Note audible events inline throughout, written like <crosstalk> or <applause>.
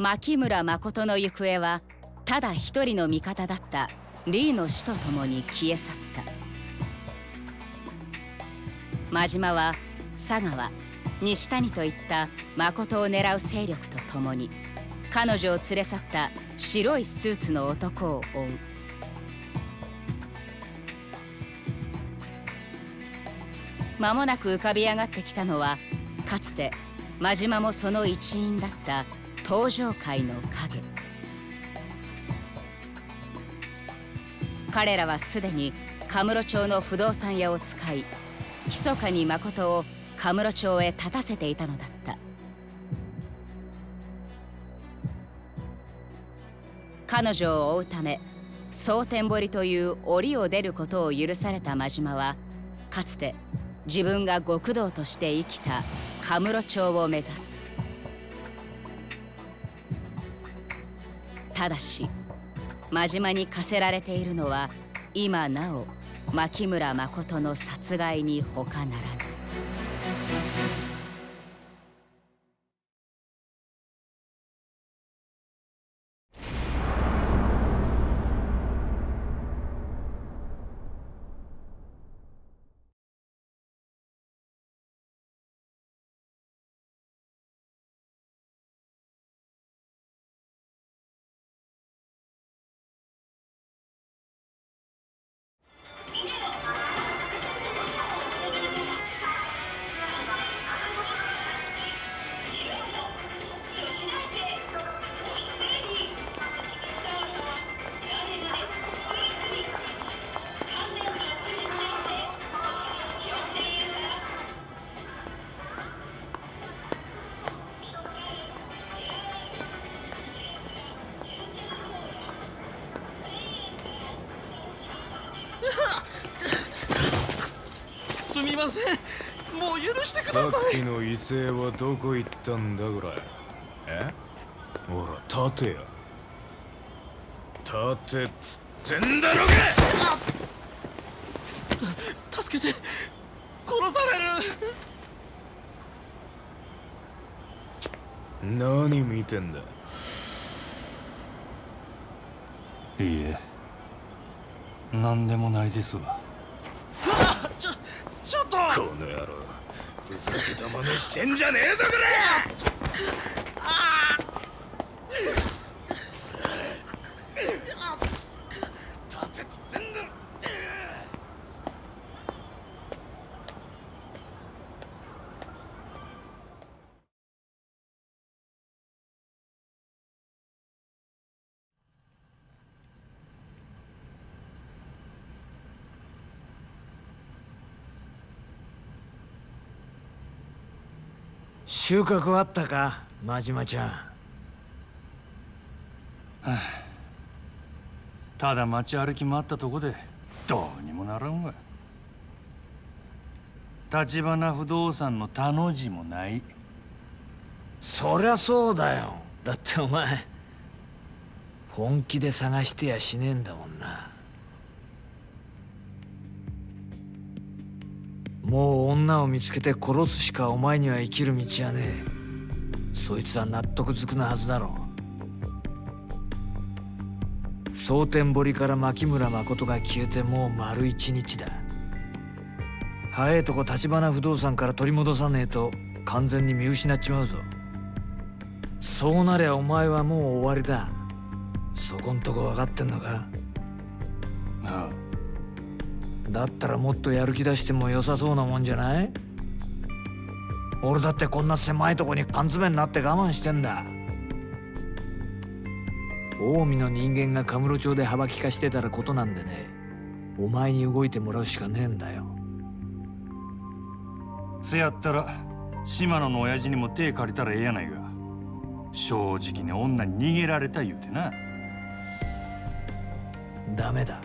牧村誠の行方はただ一人の味方だったリーの死とともに消え去った。真島は佐川西谷といった誠を狙う勢力とともに彼女を連れ去った白いスーツの男を追う。間もなく浮かび上がってきたのはかつて真島もその一員だった登場界の影。彼らはすでにカムロ町の不動産屋を使い密かに誠をカムロ町へ立たせていたのだった。彼女を追うため蒼天堀という檻を出ることを許された真島はかつて自分が極道として生きたカムロ町を目指す。ただし真島に課せられているのは今なお牧村誠の殺害に他ならない。ません。もう許してください。さっきの威勢はどこ行ったんだこれえ？ほら立てや。立てっつってんだろが助けて。殺される。何見てんだ？いいえ。何でもないですわちょちょっとこの野郎ふざけた真似してんじゃねえぞこれ立てっつってんだろ収穫あったか真島ちゃん。<sighs> ただ街歩き回ったとこでどうにもならんわ。橘不動産の他の字もない。そりゃそうだよ。だってお前本気で探してやしねえんだもんなもう女を見つけて殺すしかお前には生きる道はねえ。そいつは納得づくなはずだろう。蒼天堀から牧村誠が消えてもう丸一日だ。早えとこ橘不動産から取り戻さねえと完全に見失っちまうぞ。そうなりゃお前はもう終わりだ。そこんとこ分かってんのか？ああ。だったらもっとやる気出しても良さそうなもんじゃない？俺だってこんな狭いとこに缶詰になって我慢してんだ。近江の人間がカムロ町で幅利かしてたらことなんでね。お前に動いてもらうしかねえんだよ。せやったら島野の親父にも手借りたらええやないが正直に女に逃げられた言うてな。ダメだ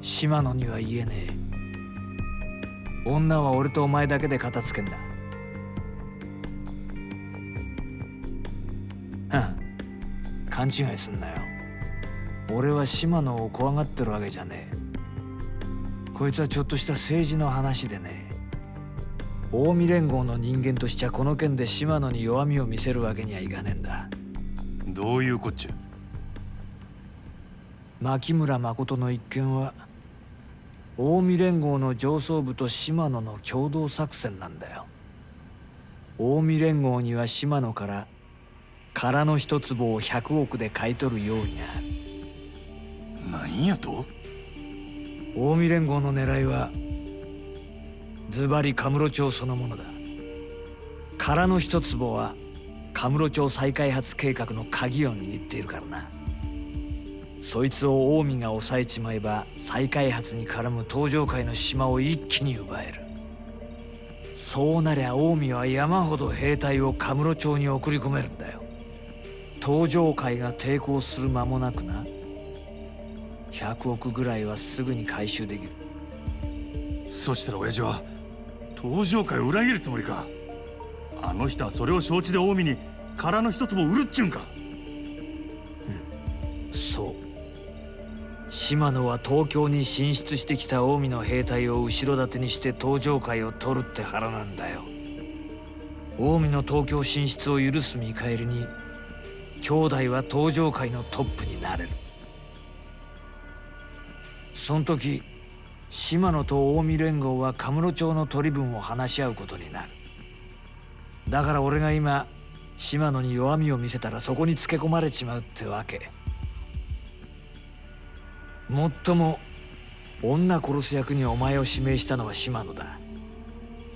島野には言えねえ。女は俺とお前だけで片付けんだ。勘違いすんなよ。俺は島野を怖がってるわけじゃねえ。こいつはちょっとした政治の話でね。近江連合の人間としちゃこの件で島野に弱みを見せるわけにはいかねえんだ。どういうこっちゃ？牧村誠の一件は近江連合の上層部と島野の共同作戦なんだよ。近江連合には島野から空の一坪を100億で買い取る用意がある。何やと？近江連合の狙いはズバリカムロ町そのものだ。空の一坪はカムロ町再開発計画の鍵を握っているからなそいつを近江が抑えちまえば再開発に絡む東上界の島を一気に奪える。そうなりゃ近江は山ほど兵隊をカムロ町に送り込めるんだよ。東上界が抵抗する間もなくな。100億ぐらいはすぐに回収できる。そしたら親父は東上界を裏切るつもりか？あの人はそれを承知で近江に空の一つも売るっちゅうんか？そう島野は東京に進出してきた近江の兵隊を後ろ盾にして東上界を取るって腹なんだよ。近江の東京進出を許す見返りに兄弟は東上界のトップになれる。その時島野と近江連合はカムロ町の取り分を話し合うことになる。だから俺が今島野に弱みを見せたらそこにつけ込まれちまうってわけ。もっとも女殺す役にお前を指名したのは島野だ。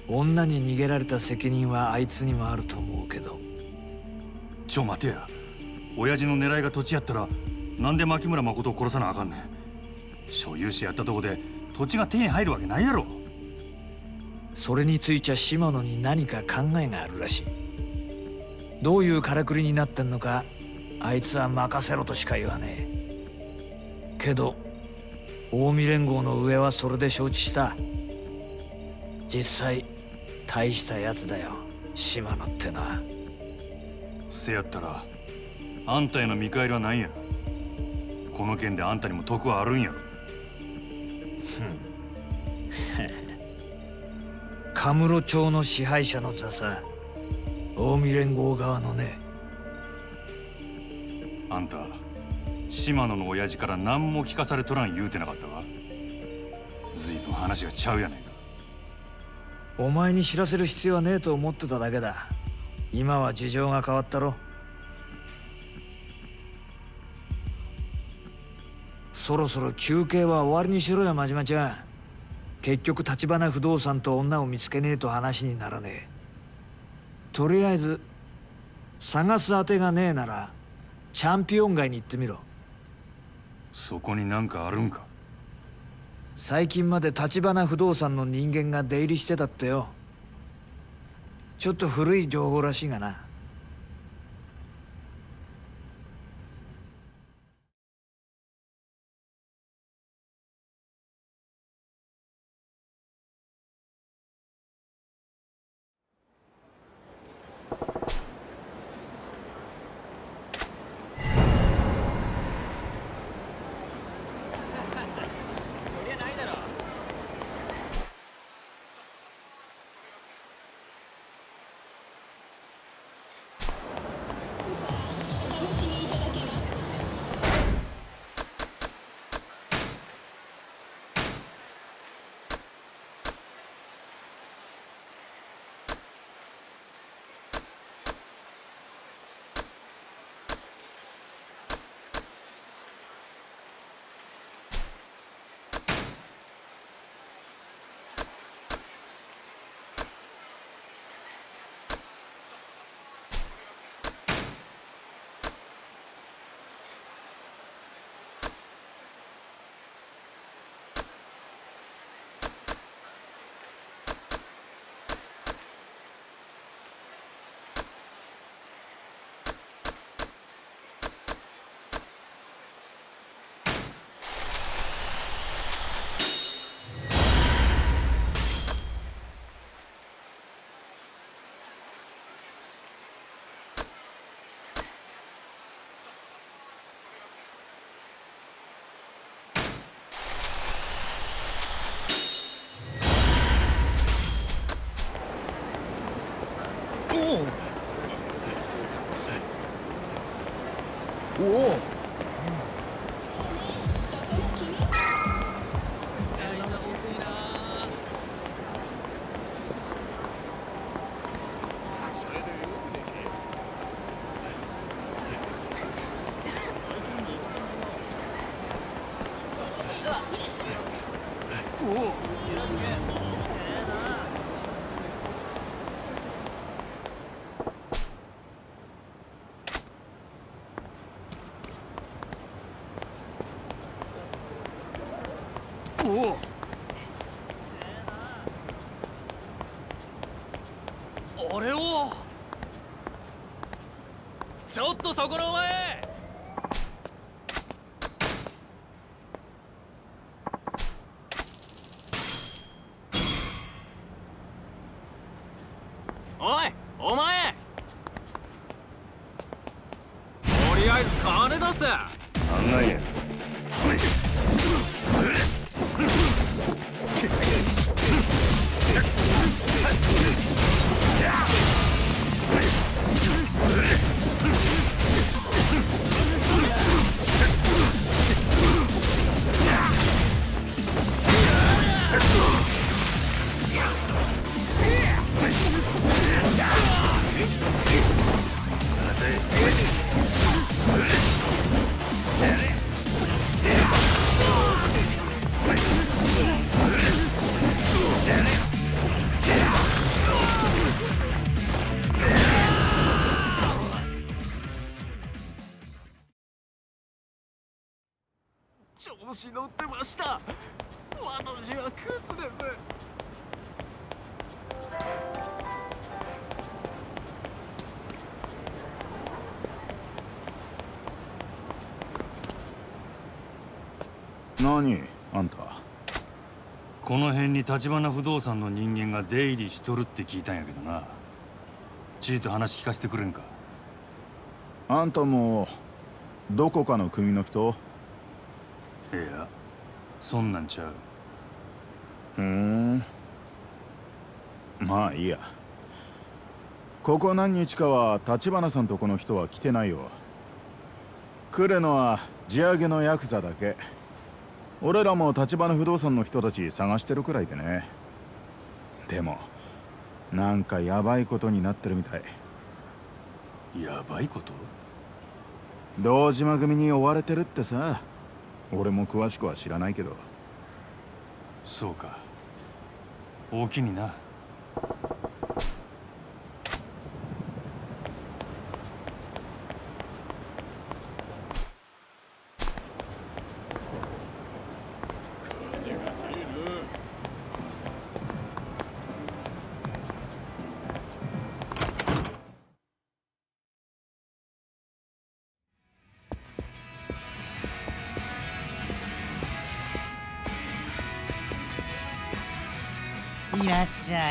女に逃げられた責任はあいつにもあると思うけど。ちょ待てや。親父の狙いが土地やったらなんで牧村誠を殺さなあかんねん。所有者やったとこで土地が手に入るわけないやろ。それについちゃ島野に何か考えがあるらしい。どういうからくりになってんのかあいつは任せろとしか言わねえ。けど近江連合の上はそれで承知した。実際大したやつだよ。島野ってのはせやったらあんたへの見返りは何や。この件であんたにも得はあるんや。ろカムロ町の支配者の座さ。近江連合側のね。あんた島野の親父から何も聞かされとらん言うてなかったか？随分話がちゃうやないか。お前に知らせる必要はねえと思ってただけだ。今は事情が変わったろ。そろそろ休憩は終わりにしろよ真島ちゃん。結局橘不動産と女を見つけねえと話にならねえ。とりあえず探す当てがねえならチャンピオン街に行ってみろ。そこになんかあるんか？最近まで橘不動産の人間が出入りしてたってよ。ちょっと古い情報らしいがな。俺を。ちょっとそこのお前。おいお前。とりあえず金出せ。案外や。Set it! 調子乗ってました私はクズです。何？あんた。この辺に橘不動産の人間が出入りしとるって聞いたんやけどな。ちいと話聞かせてくれんか？あんたもどこかの組の人？いやそんなんちゃう。ふーん。まあいいや。ここ何日かは橘さんとこの人は来てないよ。来るのは地上げのヤクザだけ。俺らも橘不動産の人たち探してるくらいでね。でもなんかヤバいことになってるみたい。やばいこと？堂島組に追われてるってさ俺も詳しくは知らないけど。そうか。大きにな。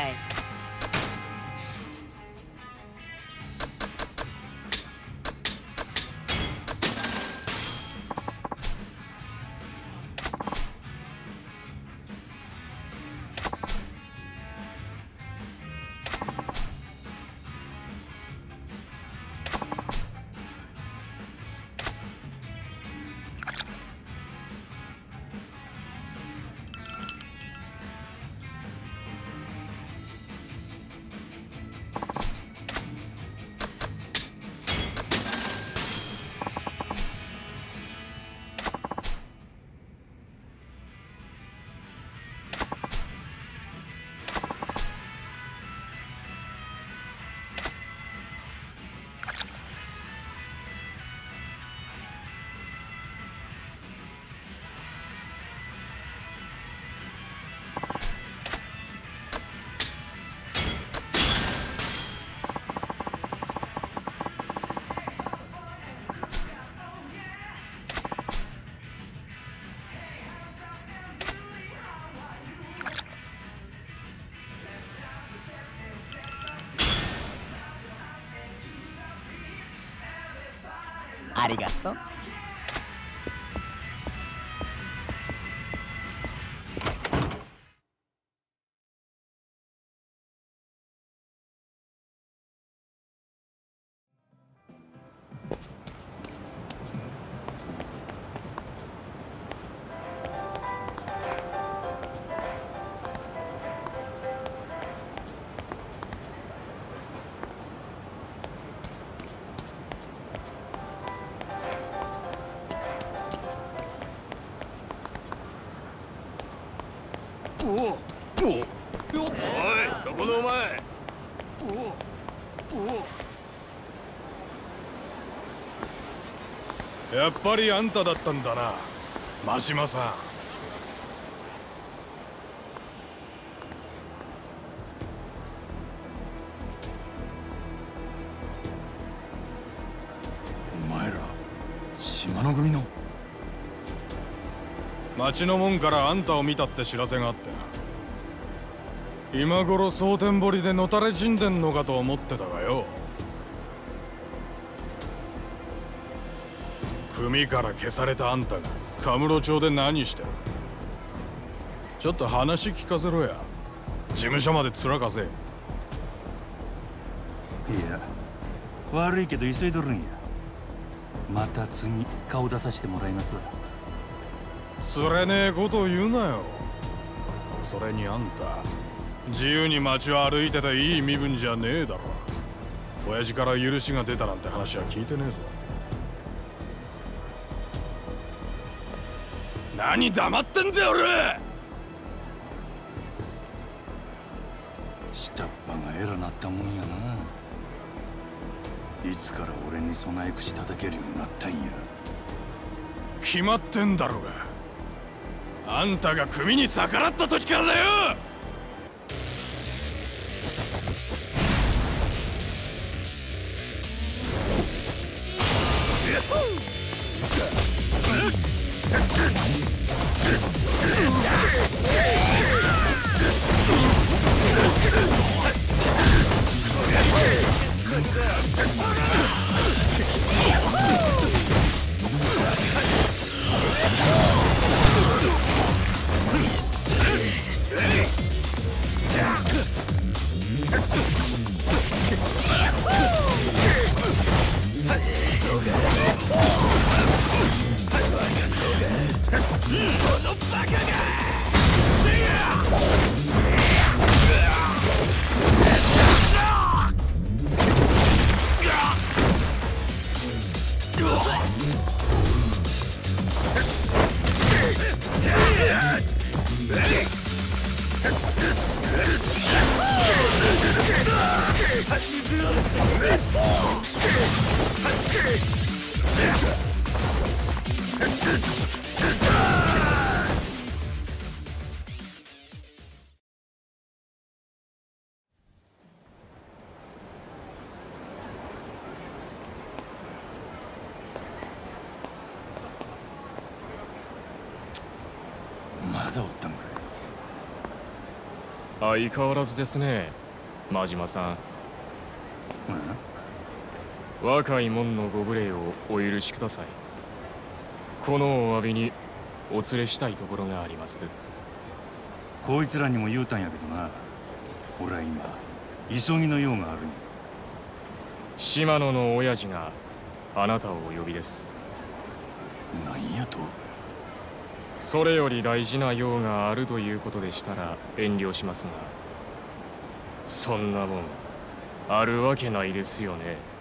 いありがとう。やっぱりあんただったんだな真島さん。島の組の？町の門からあんたを見たって知らせがあって今頃蒼天堀でのたれ死んでんのかと思ってたがよ。組から消されたあんたがカムロ町で何してる？ちょっと話聞かせろや。事務所までつらかせいや悪いけど急いどるんや。また次顔出させてもらいますわ。つれねえこと言うなよ。それにあんた自由に街を歩いてていい身分じゃねえだろ。親父から許しが出たなんて話は聞いてねえぞ何黙ってんだよ俺。下っ端が偉なったもんやな。いつから俺に備え口叩けるようになったんや。決まってんだろうが。あんたが組に逆らった時からだよ相変わらずですね真島さん。若い者のご無礼をお許しください。このお詫びにお連れしたいところがあります。こいつらにも言うたんやけどな。俺は今急ぎの用があるん。や島野の親父があなたをお呼びです。なんやと？それより大事な用があるということでしたら遠慮しますがそんなもんあるわけないですよね。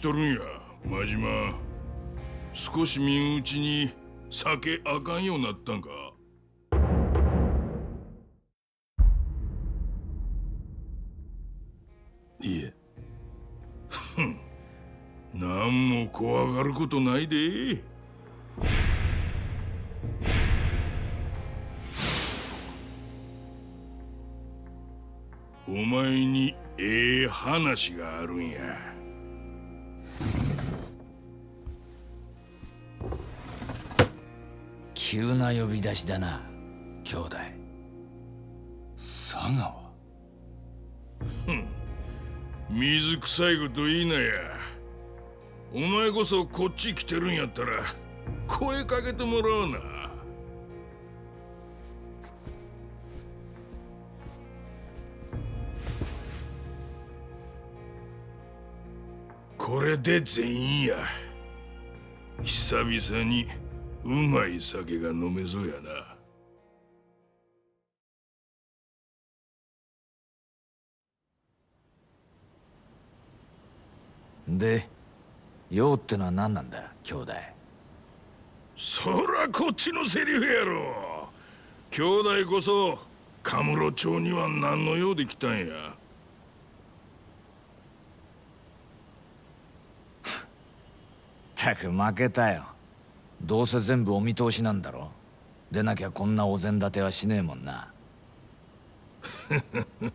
しとるんや。真島少し身内に酒あかんようになったんか。いえ。何も怖がることないで。お前にええ話があるんやな呼び出しだな兄弟。佐川。水臭いこと言いなや。お前こそこっち来てるんやったら声かけてもらうな。これで全員や。久々にうまい酒が飲めそうやな。で、用ってのは何なんだ、兄弟？そらこっちのセリフやろ。兄弟こそ、カムロ町には何の用で来たんや。たく負けたよ。どうせ全部お見通しなんだろでなきゃこんなお膳立てはしねえもんな。<laughs>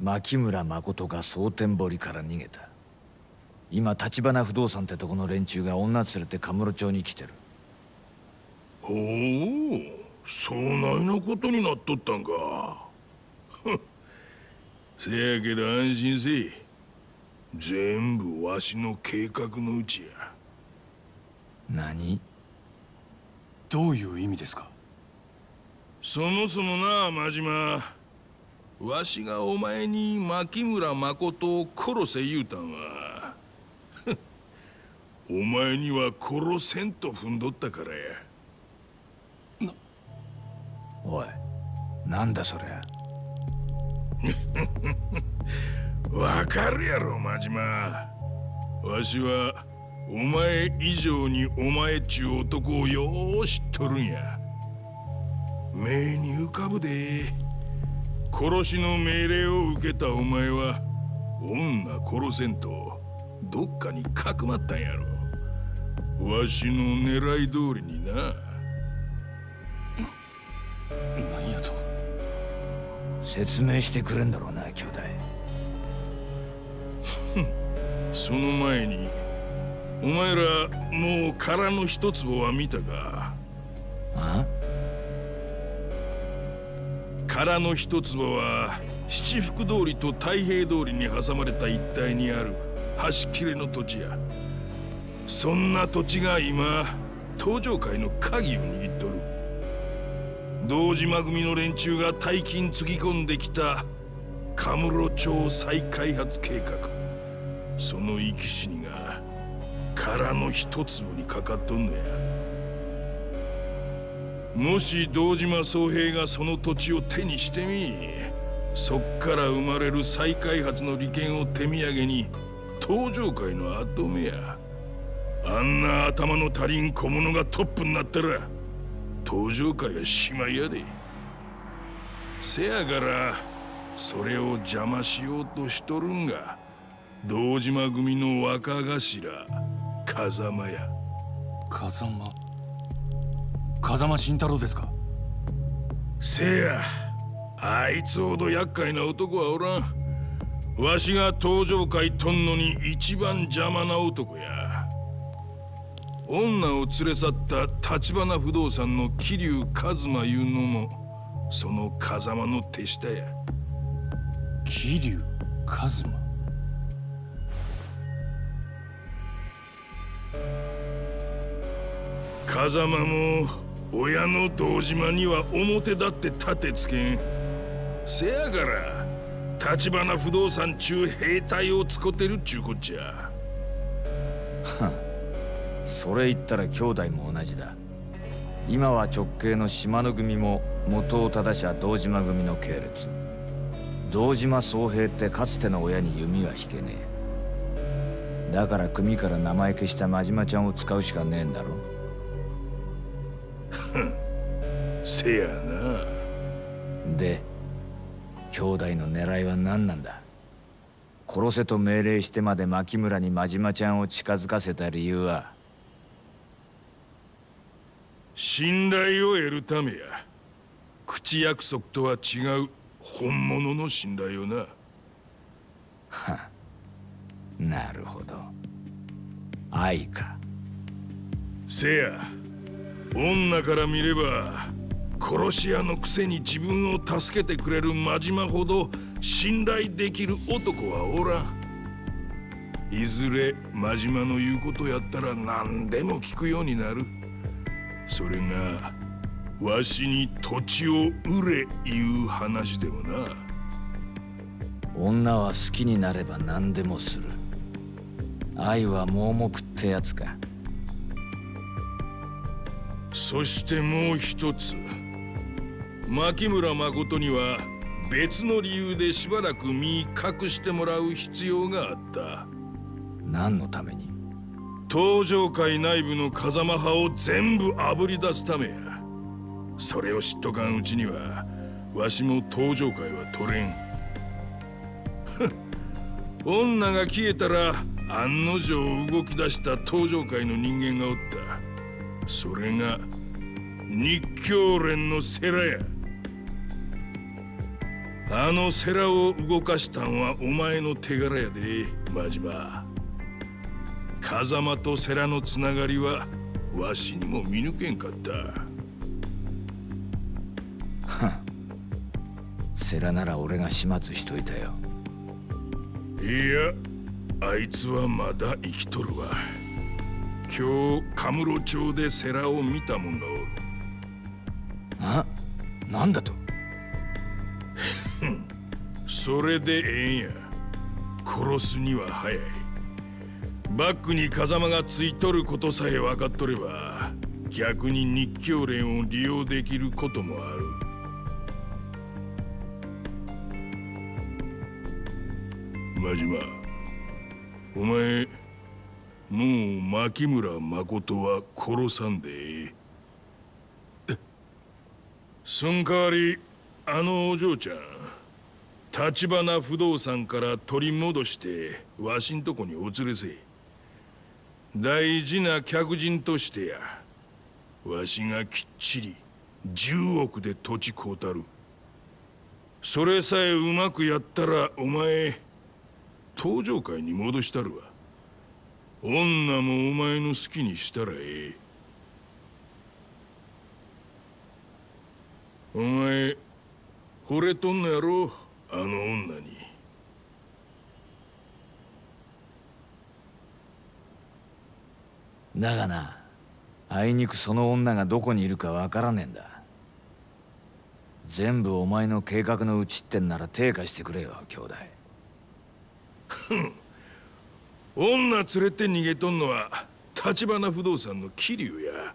牧村誠が蒼天堀から逃げた。今橘不動産ってとこの連中が女連れてカムロ町に来てる。ほうそないなことになっとったんか。<laughs> せやけど安心せい。全部わしの計画のうちや。何？どういう意味ですか？そもそもな真島。わしがお前に牧村誠を殺せ言うたんは。<laughs> お前には殺せんと踏んどったからや。おいなんだそりゃ <laughs> わかるやろ真島。わしはお前以上にお前っちゅう男をよう知っとるんや。目に浮かぶで。殺しの命令を受けたお前は女殺せんとどっかにかくまったんやろ。わしの狙い通りにな。何やと。説明してくれんだろうな兄弟。その前にお前らもう殻の一坪は見たか？あ？殻の一坪は七福通りと太平通りに挟まれた一帯にある端切れの土地や。そんな土地が今東上界の鍵を握っとる。堂島組の連中が大金つぎ込んできたカムロ町再開発計画。その生き死にが殻の一粒にかかっとんのや。もし堂島宗平がその土地を手にしてみそっから生まれる再開発の利権を手土産に東上界の跡目や。あんな頭の足りん小物がトップになったら東上界はしまいやで。せやからそれを邪魔しようとしとるんが堂島組の若頭。風間や。風間？風間慎太郎ですか？せや。あいつほど厄介な男はおらん。わしが登場界とんのに一番邪魔な男や。女を連れ去った橘不動産の桐生一馬いうのもその風間の手下や。桐生一馬？風間も親の堂島には表だって立てつけん。せやから橘不動産中兵隊を使ってるっちゅうこっちゃ。はそれ言ったら兄弟も同じだ。今は直系の島の組も元を正しゃ堂島組の系列。堂島宗平ってかつての親に弓は引けねえ。だから組から名前消した真島ちゃんを使うしかねえんだろ。<laughs> せやな。で兄弟の狙いは何なんだ？殺せと命令してまで牧村に真島ちゃんを近づかせた理由は？信頼を得るためや。口約束とは違う本物の信頼をな。は <laughs> なるほど。愛か。せや女から見れば殺し屋のくせに自分を助けてくれる真島ほど信頼できる男はおらん。いずれ真島の言うことやったら何でも聞くようになる。それがわしに土地を売れいう話でもな。女は好きになれば何でもする。愛は盲目ってやつか。そしてもう一つ。牧村誠には別の理由でしばらく身隠してもらう必要があった。何のために？登場界内部の風間派を全部あぶり出すためや。それを知っとかんうちにはわしも登場界は取れん。女が消えたら案の定動き出した登場界の人間がおった。それが日教連の世良や。あの世良を動かしたんはお前の手柄やで真島。風間と世良のつながりはわしにも見抜けんかった。<laughs> 世良なら俺が始末しといたよ。いやあいつはまだ生きとるわ。今日カムロ町で世良を見た者がおるあなんだと？<laughs> それでええんや。殺すには早い。バックに風間がついとることさえ分かっとれば逆に日教連を利用できることもある。真島お前もう牧村誠は殺さんでええ。そん代わりあのお嬢ちゃん立花不動産から取り戻してわしんとこにお連れせ大事な客人としてや。わしがきっちり10億で土地買うたる。それさえうまくやったらお前登場界に戻したるわ。女もお前の好きにしたらええ。お前惚れとんのやろ？あの女に。だがなあいにくその女がどこにいるかわからねえんだ。全部お前の計画のうちってんなら手貸してくれよ兄弟。女連れて逃げとんのは立花不動産の桐生や。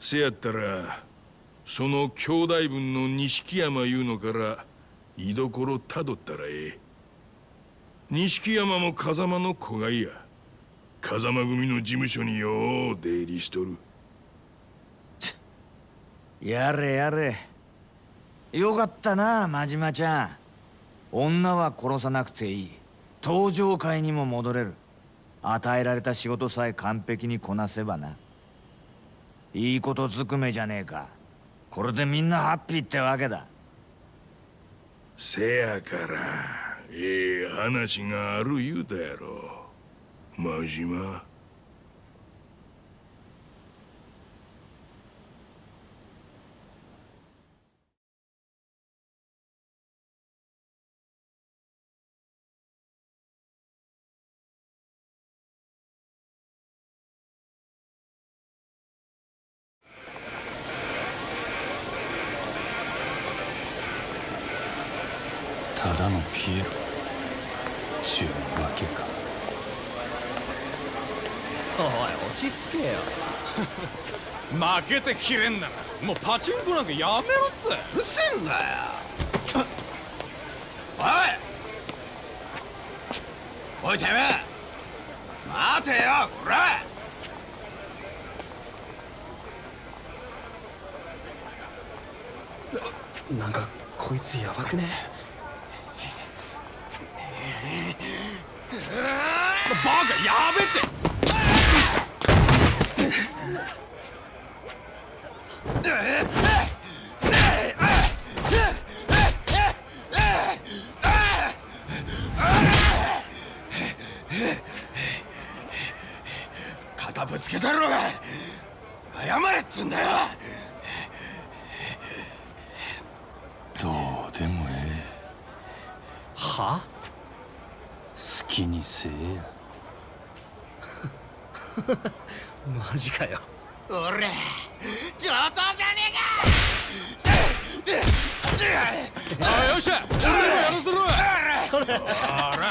せやったらその兄弟分の錦山いうのから居所たどったらええ。錦山も風間の子がいや。風間組の事務所によう出入りしとる。やれやれ。よかったな真島ちゃん。女は殺さなくていい。登場界にも戻れる。与えられた仕事さえ完璧にこなせばな。いいことずくめじゃねえか。これでみんなハッピーってわけだ。せやからええ話がある言うたやろ。真島。ただのピエロ。ちゅうわけか。おい落ち着けよ。<laughs> 負けてきれんならもうパチンコなんかやめろって。うるせえんだよ。おい。おいてめえ。待てよこら。なんかこいつやばくね？バカやべって。肩ぶつけたろうが。謝れっつんだよ。どうでもええ。は？好きにせえ。や <laughs> マジかよ。俺上等じゃねえか！あよっしゃ！俺にもやらせろ <laughs>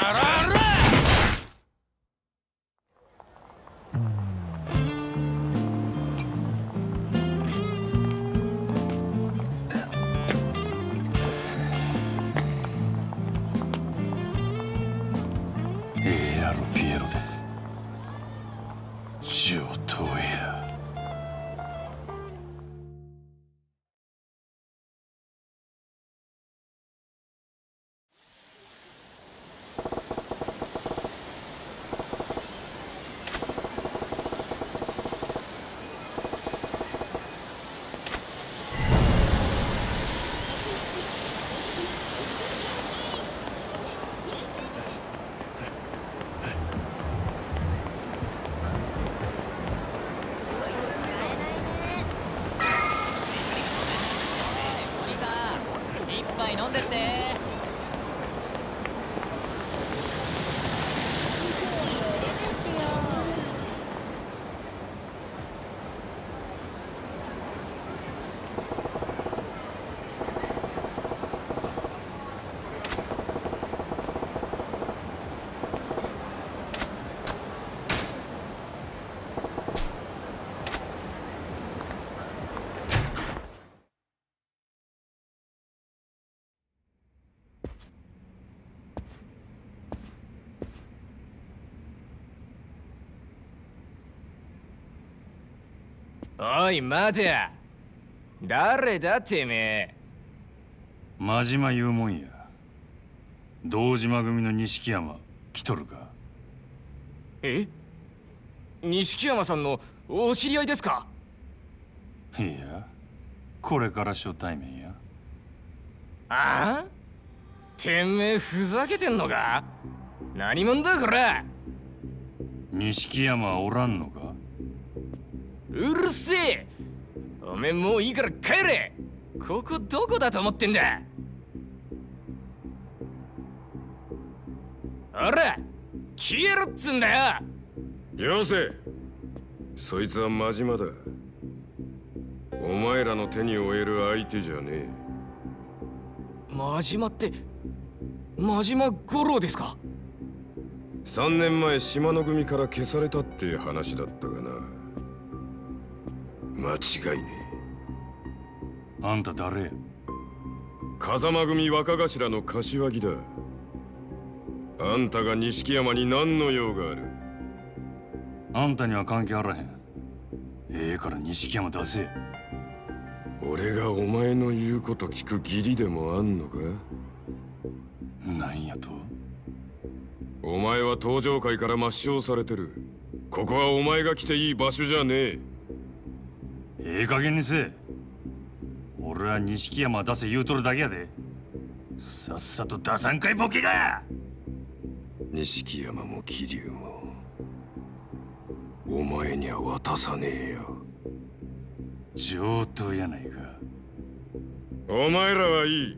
おい待て。誰だてめえ。真島言うもんや。堂島組の錦山来とるか。え？錦山さんのお知り合いですか？いやこれから初対面や。ああ？てめえふざけてんのか？何者だこれ錦山はおらんのか？うるせえ。おめえもういいから帰れ。ここどこだと思ってんだ。ほら消えろっつんだよ。よせ。そいつは真島だ。お前らの手に負える相手じゃねえ。真島って真島五郎ですか？3年前島の組から消されたって話だったがな間違いねえ。あんた誰？風間組若頭の柏木だ。あんたが錦山に何の用がある？あんたには関係あらへん。ええから錦山出せ。俺がお前の言うこと聞く義理でもあんのか？なんやと？お前は登場界から抹消されてる。ここはお前が来ていい場所じゃねえええ加減にせえ。俺は錦山出せ言うとるだけやで。さっさと出さんかいボケが。錦山も桐生もお前には渡さねえよ。上等やないか。お前らはいい。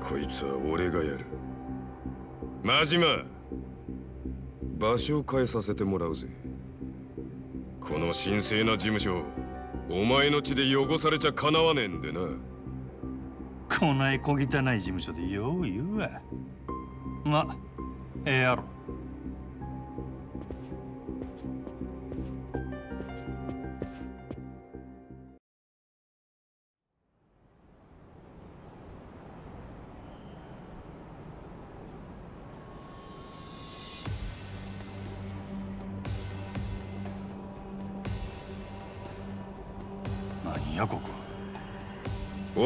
こいつは俺がやる。真島場所を変えさせてもらうぜこの神聖な事務所お前の血で汚されちゃかなわねえんでな。こない小汚い事務所でよう言うわ。まええやろ。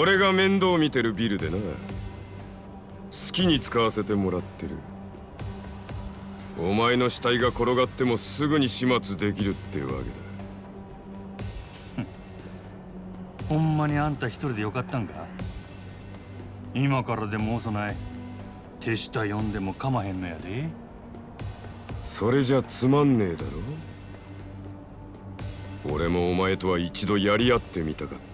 俺が面倒見てるビルでな。好きに使わせてもらってる。お前の死体が転がってもすぐに始末できるってわけだ。<laughs> ほんまにあんた一人でよかったんか？今からでも遅ない。手下呼んでもかまへんのやで。それじゃつまんねえだろ。俺もお前とは一度やり合ってみたかった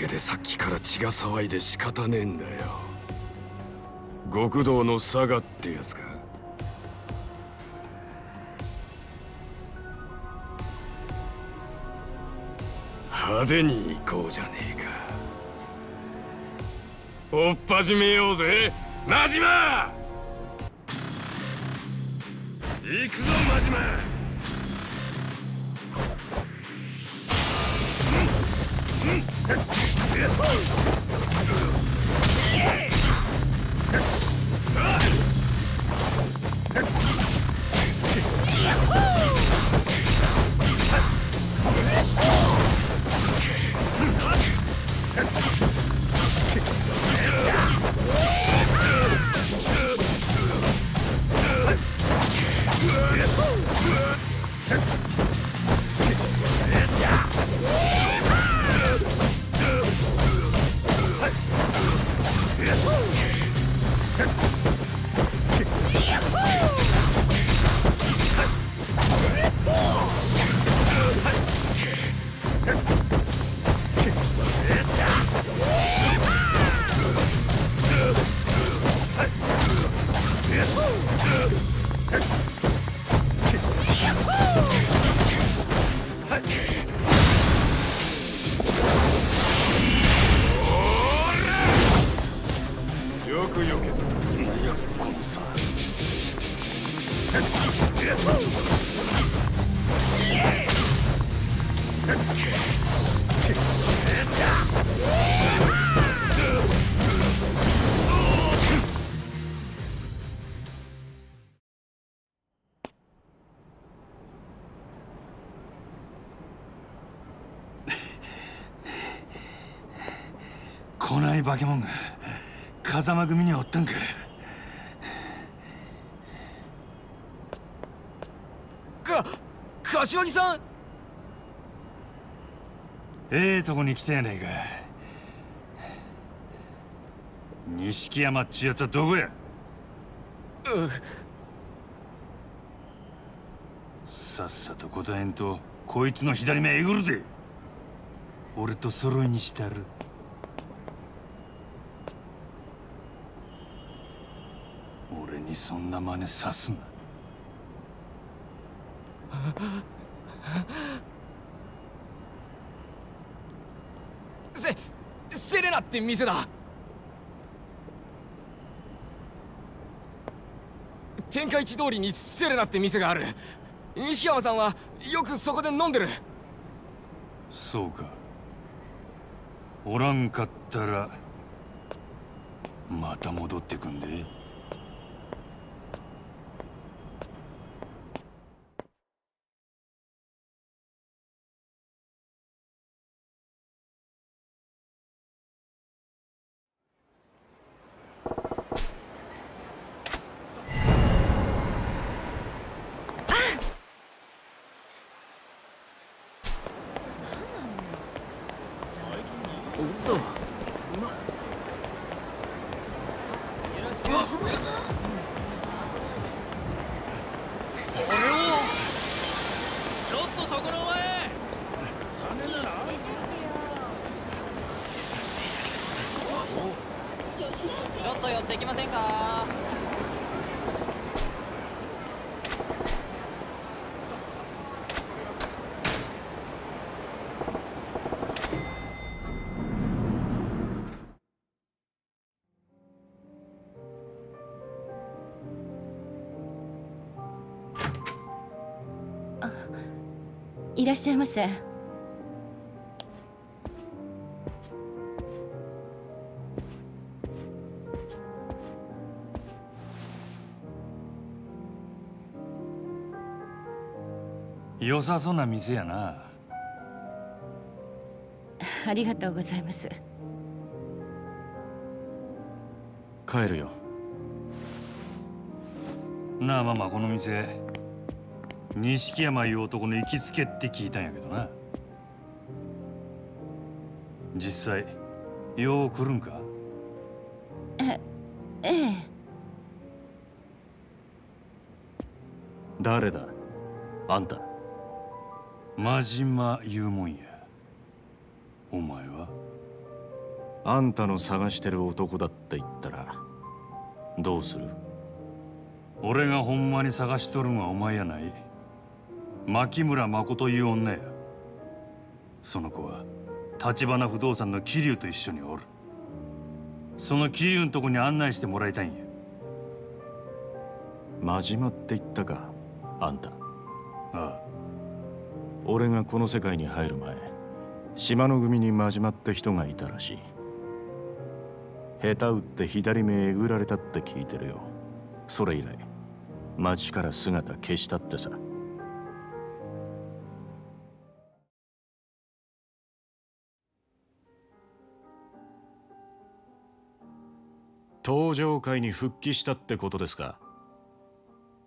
げでさっきから血が騒いで仕方ねえんだよ。極道の佐賀ってやつか。派手に行こうじゃねえか。追っ始めようぜ。真島!行くぞ真島!来ない Oh! 化け物が風間組にはおったんか。か柏木さん！ええとこに来たやないか。錦山っちやつはどこや？うさっさと答えんとこいつの左目えぐるで。俺と揃いにしてやる俺にそんな真似さすな。セセレナって店だ。天下一通りにセレナって店がある。西山さんはよくそこで飲んでる。そうか。おらんかったらまた戻ってくんでらっしゃいませ。良さそうな店やな。ありがとうございます。帰るよ。なあママこの店錦山いう男の行きつけって聞いたんやけどな。実際よう来るんか？えええ。誰だ？あんた。真島言うもんや。お前は？あんたの探してる男だって言ったらどうする？俺がほんまに探しとるんはお前やない牧村誠いう女や。その子は橘不動産の桐生と一緒におる。その桐生んとこに案内してもらいたいんや。真島って言ったかあんた。ああ。俺がこの世界に入る前島の組に真島って人がいたらしい。下手打って左目えぐられたって聞いてるよ。それ以来町から姿消したってさ登場会に復帰したってことですか？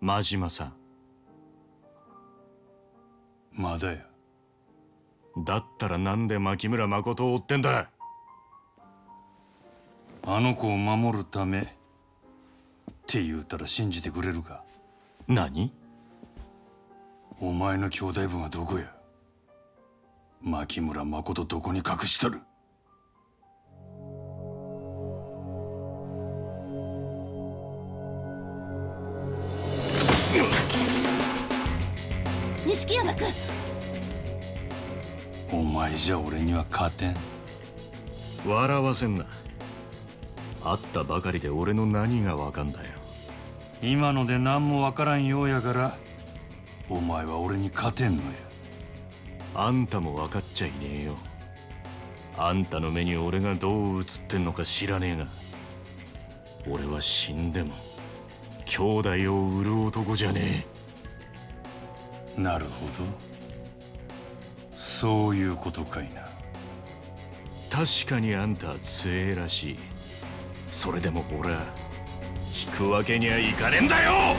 真島さん。まだや。だったらなんで牧村誠を追ってんだ？あの子を守るためって言うたら信じてくれるか？何？お前の兄弟分はどこや？牧村誠どこに隠しとる？錦山君。お前じゃ俺には勝てん。笑わせんな。会ったばかりで俺の何がわかんだよ。今ので何もわからんようやからお前は俺に勝てんのや。あんたも分かっちゃいねえよ。あんたの目に俺がどう映ってんのか知らねえが俺は死んでも兄弟を売る男じゃねえなるほど。そういうことかいな。確かにあんたは強えらしい。それでも俺は引くわけにはいかねえんだよ！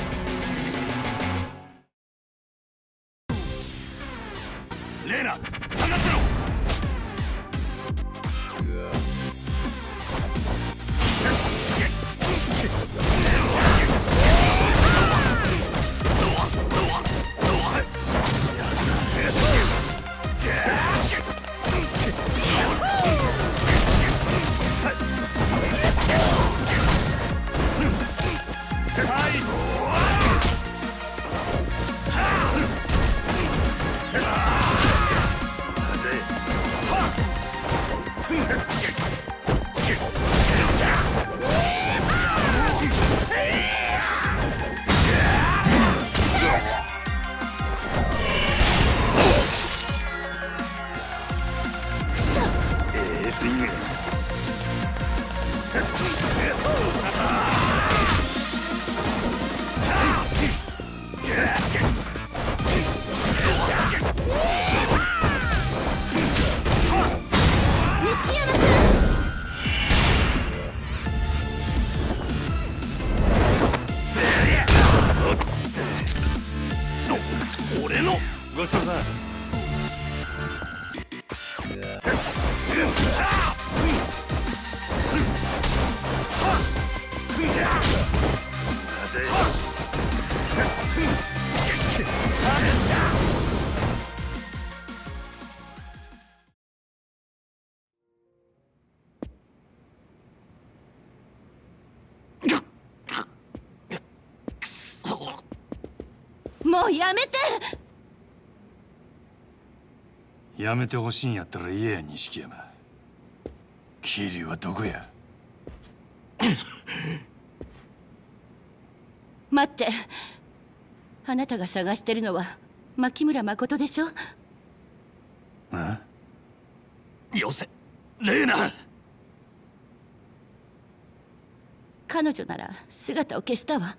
やめてほしいんやったら言えや錦山。桐生はどこや？<coughs> 待って。あなたが探してるのは牧村誠でしょ？あよせ。レーナ。彼女なら姿を消したわ。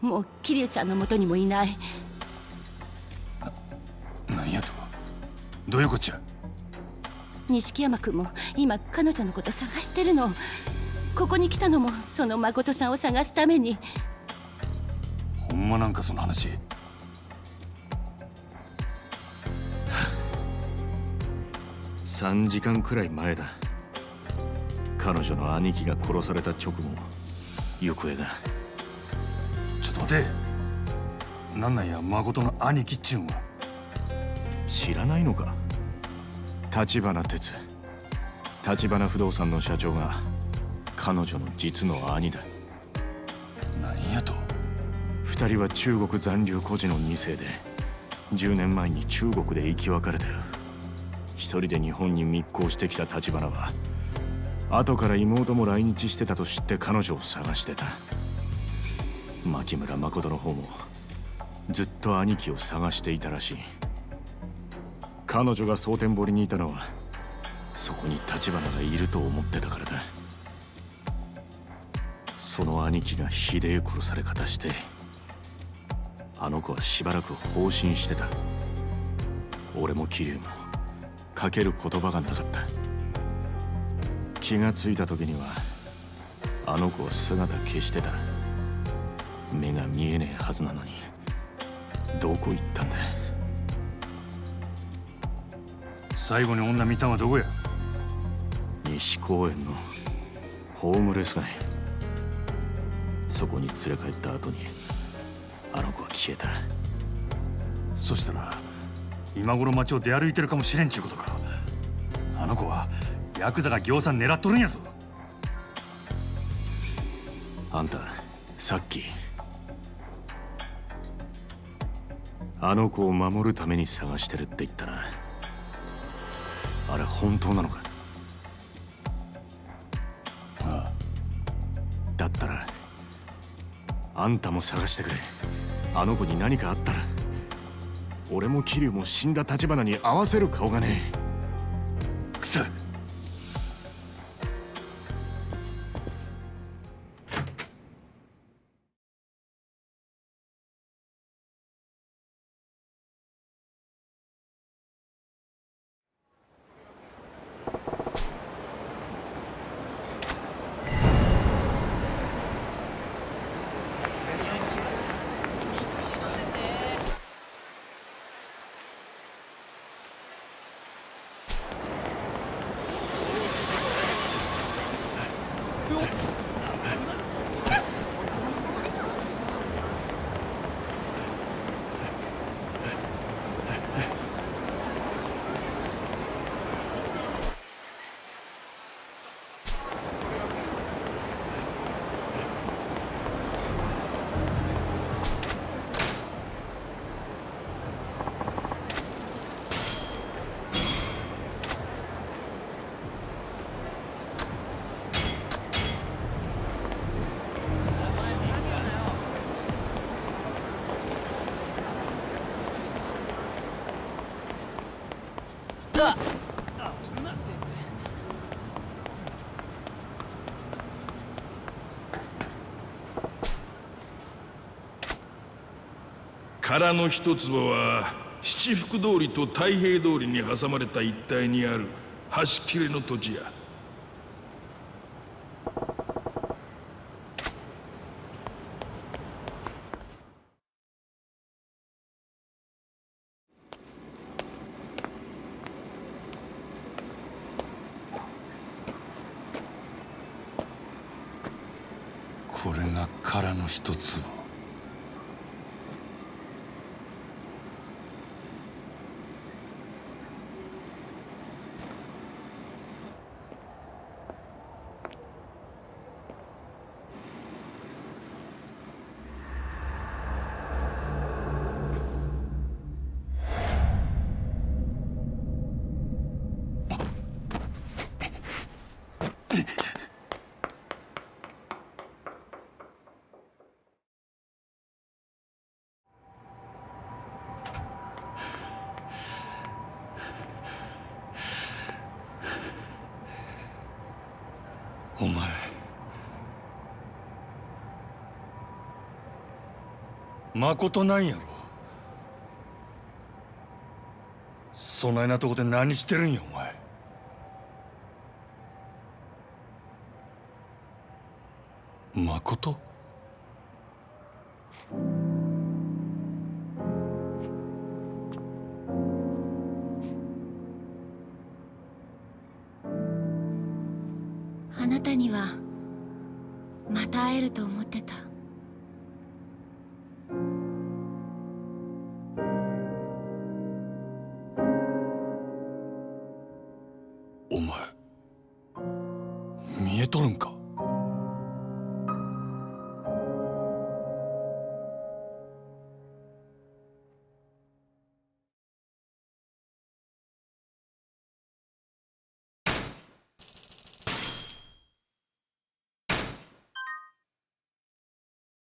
もう桐生さんの元にもいない。なんやと？どういうこっちゃ？錦山君も今彼女のこと探してるの。ここに来たのもその誠さんを探すために。ほんまなんかその話？3時間くらい前だ。彼女の兄貴が殺された直後行方が。ちょっと待て。なんなんや誠の兄貴っちゅうんは知らないのか？立花哲立花不動産の社長が彼女の実の兄だ。何やと？二人は中国残留孤児の2世で10年前に中国で生き別れてる。一人で日本に密航してきた立花は後から妹も来日してたと知って彼女を探してた。牧村誠の方もずっと兄貴を探していたらしい彼女が蒼天堀にいたのはそこに立花がいると思ってたからだ。その兄貴がひでえ殺され方してあの子はしばらく放心してた。俺も桐生もかける言葉がなかった。気がついた時にはあの子は姿消してた。目が見えねえはずなのにどこ行ったんだ？最後に女見たんはどこや？西公園のホームレス街。そこに連れ帰った後にあの子は消えた。そしたら今頃街を出歩いてるかもしれんちゅうことか。あの子はヤクザが行さん狙っとるんやぞ。あんたさっきあの子を守るために探してるって言ったなあれ本当なのか？ああ。だったらあんたも探してくれ。あの子に何かあったら俺も桐生も死んだ橘に合わせる顔がねえ。不用。空の一坪は七福通りと太平通りに挟まれた一帯にある端切れの土地やこれが殻の一つお前まことなんやろ。そないなとこで何してるんやお前。